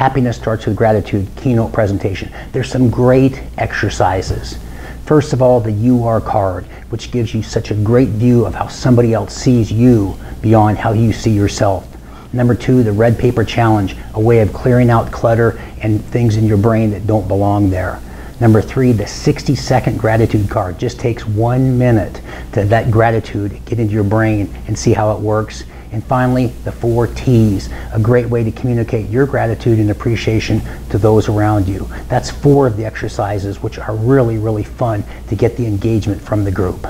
Happiness Starts with Gratitude keynote presentation. There's some great exercises. First of all, the You Are card, which gives you such a great view of how somebody else sees you beyond how you see yourself. Number two, the red paper challenge, a way of clearing out clutter and things in your brain that don't belong there. Number three, the 60 second gratitude card. Just takes one minute to that gratitude get into your brain and see how it works. And finally, the four T's, a great way to communicate your gratitude and appreciation to those around you. That's four of the exercises which are really, really fun to get the engagement from the group.